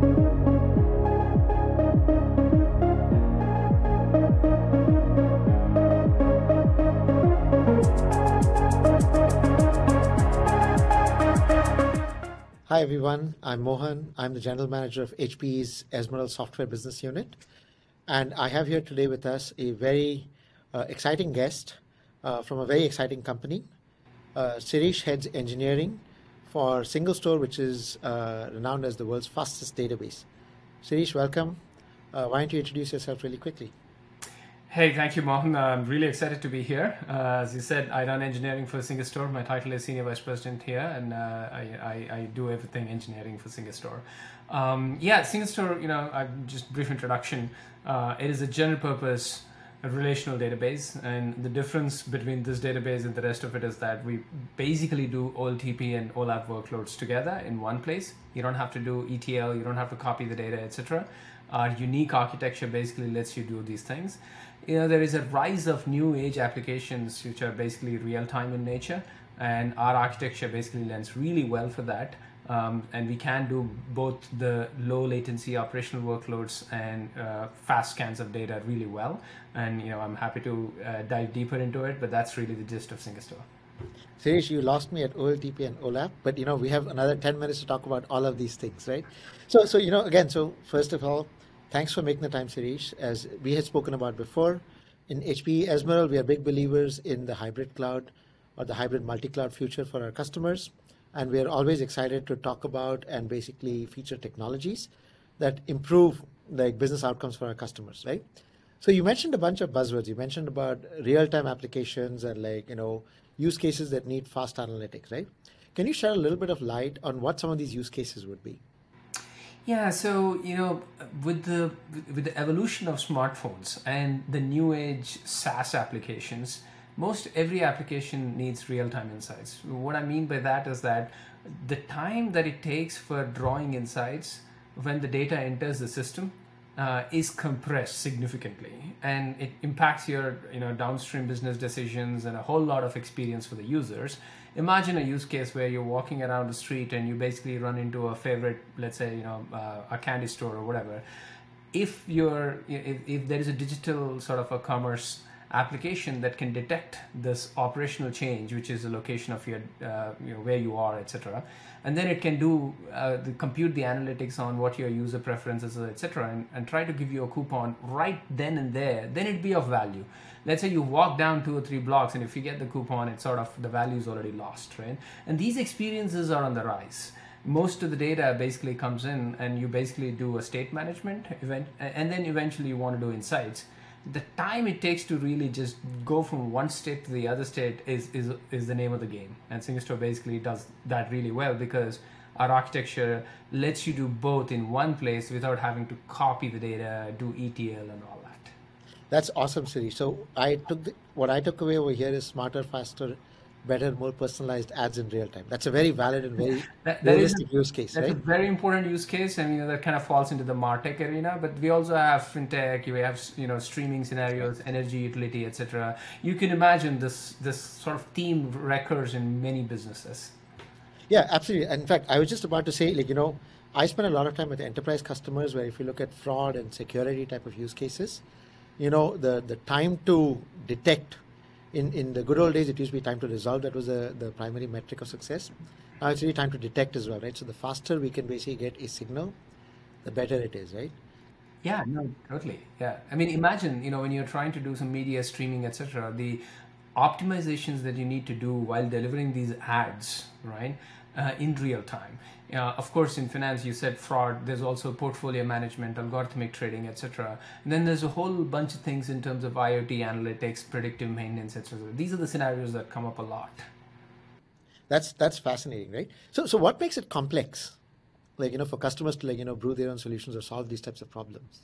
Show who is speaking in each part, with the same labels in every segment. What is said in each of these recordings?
Speaker 1: Hi, everyone. I'm Mohan. I'm the General Manager of HPE's Ezmeral Software Business Unit. And I have here today with us a very uh, exciting guest uh, from a very exciting company. Uh, Shireesh heads engineering for SingleStore, which is uh, renowned as the world's fastest database. Shireesh, welcome. Uh, why don't you introduce yourself really quickly?
Speaker 2: Hey, thank you, Mohan. I'm really excited to be here. Uh, as you said, I run engineering for SingleStore. My title is Senior Vice President here, and uh, I, I, I, do everything engineering for SingleStore. Um, yeah, SingleStore, you know, I, just brief introduction. Uh, it is a general purpose relational database, and the difference between this database and the rest of it is that we basically do OLTP and all OLAP workloads together in one place. You don't have to do ETL, you don't have to copy the data, etc. Our unique architecture basically lets you do these things you know there is a rise of new age applications which are basically real time in nature and our architecture basically lends really well for that um, and we can do both the low latency operational workloads and uh, fast scans of data really well and you know i'm happy to uh, dive deeper into it but that's really the gist of SingleStore.
Speaker 1: Shireesh, you lost me at OLTP and OLAP, but you know we have another ten minutes to talk about all of these things, right? So, so you know, again, so first of all, Thanks for making the time, Shireesh. As we had spoken about before, in HPE Ezmeral, we are big believers in the hybrid cloud or the hybrid multi-cloud future for our customers. And we are always excited to talk about and basically feature technologies that improve like business outcomes for our customers, right? So you mentioned a bunch of buzzwords. You mentioned about real-time applications and like, you know, use cases that need fast analytics, right? Can you shed a little bit of light on what some of these use cases would be?
Speaker 2: Yeah, so you know, with the with the evolution of smartphones and the new age SaaS applications, most every application needs real-time insights. What I mean by that is that the time that it takes for drawing insights when the data enters the system uh, is compressed significantly. And it impacts your you know downstream business decisions and a whole lot of experience for the users. Imagine a use case where you're walking around the street and you basically run into a favorite let's say you know uh, a candy store or whatever. If you're if, if there is a digital sort of a commerce application that can detect this operational change, which is the location of your, uh, you know, where you are, etc. And then it can do uh, the, compute the analytics on what your user preferences are, etc. And, and try to give you a coupon right then and there. Then it'd be of value. Let's say you walk down two or three blocks, and if you get the coupon, it's sort of the value is already lost, right? And these experiences are on the rise most of the data basically comes in and you basically do a state management event and then eventually you want to do insights the time it takes to really just go from one state to the other state is is, is the name of the game and SingleStore basically does that really well because our architecture lets you do both in one place without having to copy the data do etl and all that
Speaker 1: that's awesome Siri. so i took the, what i took away over here is smarter faster better, more personalized ads in real time. That's a very valid and very that, that realistic a, use case.
Speaker 2: That's
Speaker 1: right?
Speaker 2: a very important use case, and you know that kind of falls into the martech arena. But we also have fintech. We have you know streaming scenarios, energy utility, etc. You can imagine this this sort of theme recurs in many businesses.
Speaker 1: Yeah, absolutely. In fact, I was just about to say, like you know, I spend a lot of time with enterprise customers where if you look at fraud and security type of use cases, you know, the the time to detect in, in the good old days, it used to be time to resolve. That was the, the primary metric of success. Now it's really time to detect as well, right? So the faster we can basically get a signal, the better it is, right?
Speaker 2: Yeah, no, totally. Yeah. I mean, imagine, you know, when you're trying to do some media streaming, etc., the optimizations that you need to do while delivering these ads, right? Uh, in real time. Uh, of course, in finance, you said fraud. There's also portfolio management, algorithmic trading, etc. Then there's a whole bunch of things in terms of IoT analytics, predictive maintenance, etc. These are the scenarios that come up a lot.
Speaker 1: That's that's fascinating, right? So so what makes it complex? Like you know, for customers to like you know brew their own solutions or solve these types of problems.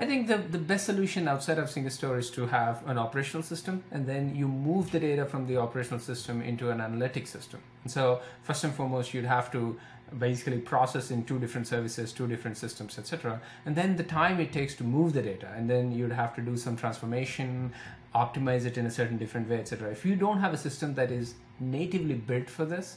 Speaker 2: I think the, the best solution outside of SingleStore is to have an operational system and then you move the data from the operational system into an analytic system. And so first and foremost, you'd have to basically process in two different services, two different systems, etc. And then the time it takes to move the data, and then you'd have to do some transformation, optimize it in a certain different way, etc. If you don't have a system that is natively built for this,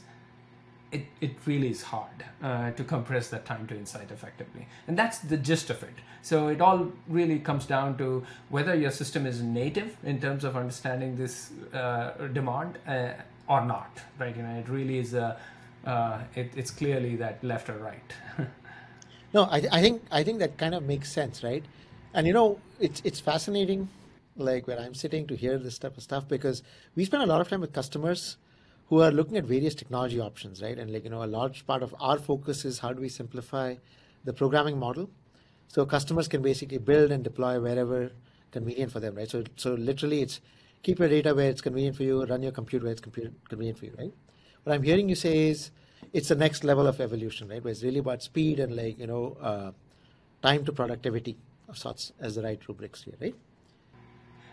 Speaker 2: it, it really is hard uh, to compress that time to insight effectively. And that's the gist of it. So it all really comes down to whether your system is native in terms of understanding this uh, demand uh, or not, right? You know, it really is a, uh, it, it's clearly that left or right.
Speaker 1: no, I, I think I think that kind of makes sense, right? And you know, it's it's fascinating, like where I'm sitting to hear this type of stuff because we spend a lot of time with customers who are looking at various technology options, right? And like, you know, a large part of our focus is how do we simplify the programming model so customers can basically build and deploy wherever convenient for them, right? So, so literally it's keep your data where it's convenient for you, run your compute where it's convenient for you, right? What I'm hearing you say is it's the next level of evolution, right? Where it's really about speed and like, you know, uh, time to productivity of sorts as the right rubrics here, right?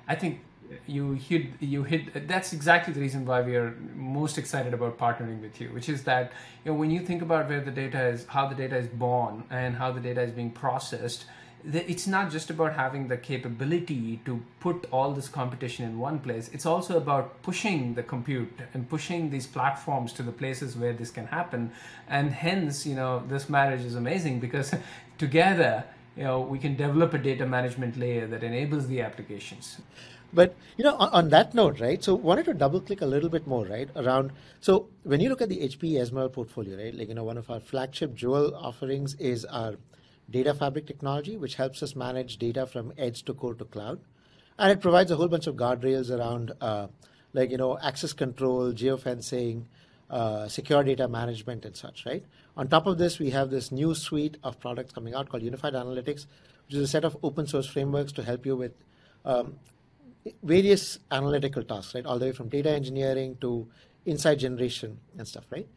Speaker 2: I think you hit you hit that's exactly the reason why we are most excited about partnering with you which is that you know when you think about where the data is how the data is born and how the data is being processed it's not just about having the capability to put all this computation in one place. It's also about pushing the compute and pushing these platforms to the places where this can happen. And hence you know this marriage is amazing because together you know we can develop a data management layer that enables the applications
Speaker 1: but you know, on, on, that note, right? So wanted to double click a little bit more, right? Around so when you look at the HP Ezmeral portfolio, right? Like you know, one of our flagship jewel offerings is our data fabric technology, which helps us manage data from edge to core to cloud, and it provides a whole bunch of guardrails around, uh, like you know, access control, geofencing, uh, secure data management, and such, right? On top of this, we have this new suite of products coming out called Unified Analytics, which is a set of open source frameworks to help you with um, various analytical tasks, right? All the way from data engineering to insight generation and stuff, right?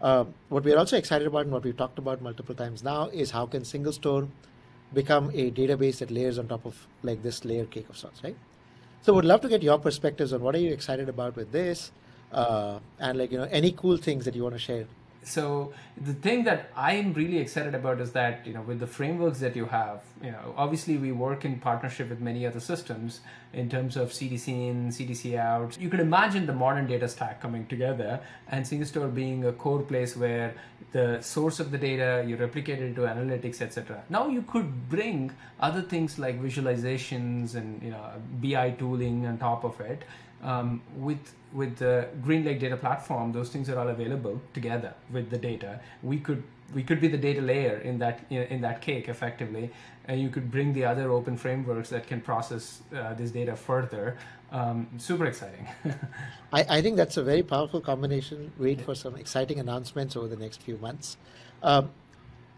Speaker 1: Uh, what we're also excited about and what we've talked about multiple times now is how can SingleStore become a database that layers on top of like this layer cake of sorts, right? So would love to get your perspectives on what are you excited about with this, uh, and like you know any cool things that you want to share
Speaker 2: so the thing that i'm really excited about is that you know with the frameworks that you have you know obviously we work in partnership with many other systems in terms of cdc in cdc out. You could imagine the modern data stack coming together and SingleStore being a core place where the source of the data you replicate it into analytics etc now you could bring other things like visualizations and you know bi tooling on top of it um, with with the GreenLake data platform, those things are all available together with the data. We could we could be the data layer in that in that cake effectively, and you could bring the other open frameworks that can process uh, this data further. Um, super exciting.
Speaker 1: I, I think that's a very powerful combination. Wait for some exciting announcements over the next few months. Um,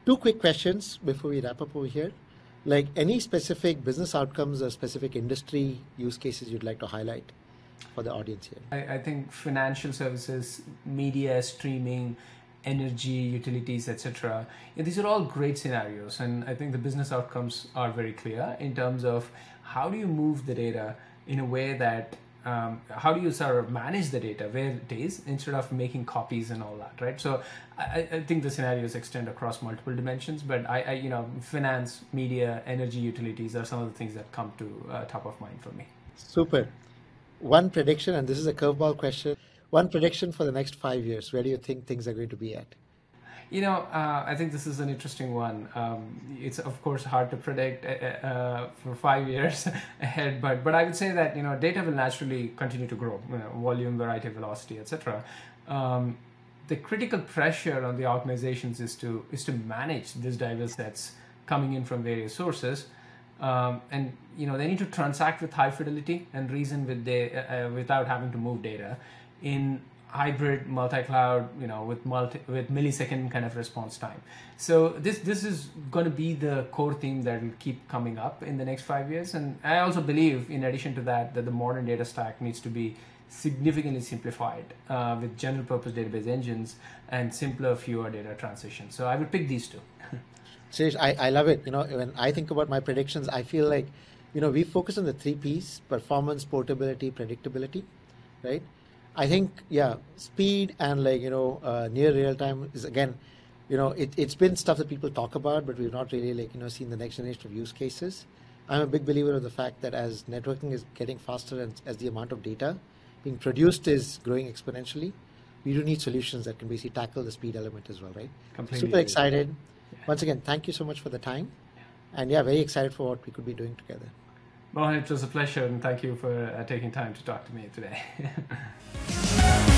Speaker 1: two quick questions before we wrap up over here. Like any specific business outcomes or specific industry use cases you'd like to highlight? For the audience here?
Speaker 2: I, I think financial services, media, streaming, energy, utilities, etc. Yeah, these are all great scenarios, and I think the business outcomes are very clear in terms of how do you move the data in a way that um, how do you sort of manage the data where it is instead of making copies and all that, right? So I, I think the scenarios extend across multiple dimensions, but I, I, you know, finance, media, energy, utilities are some of the things that come to uh, top of mind for me.
Speaker 1: Super one prediction, and this is a curveball question. One prediction for the next five years. Where do you think things are going to be at?
Speaker 2: You know, uh, I think this is an interesting one. Um, it's of course hard to predict uh, uh, for five years ahead, but but I would say that you know data will naturally continue to grow, you know, volume, variety, velocity, etc. Um, the critical pressure on the organizations is to is to manage these diverse sets coming in from various sources um, and you know they need to transact with high fidelity and reason with the, uh, uh, without having to move data in hybrid multi-cloud you know with multi with millisecond kind of response time. So this this is going to be the core theme that will keep coming up in the next five years. And i also believe in addition to that that the modern data stack needs to be significantly simplified uh, with general purpose database engines and simpler fewer data transitions. So i would pick these two
Speaker 1: Suresh, I, I love it. You know, when I think about my predictions, I feel like, you know, we focus on the three P's performance, portability, predictability, right? I think, yeah, speed and like, you know, uh, near real time is again, you know, it, it's been stuff that people talk about, but we've not really like, you know, seen the next generation of use cases. I'm a big believer of the fact that as networking is getting faster and as the amount of data being produced is growing exponentially, we do need solutions that can basically tackle the speed element as well, right?
Speaker 2: Completely
Speaker 1: Super excited.
Speaker 2: Yeah.
Speaker 1: Once again, thank you so much for the time. And yeah, very excited for what we could be doing together.
Speaker 2: Well, it was a pleasure, and thank you for uh, taking time to talk to me today.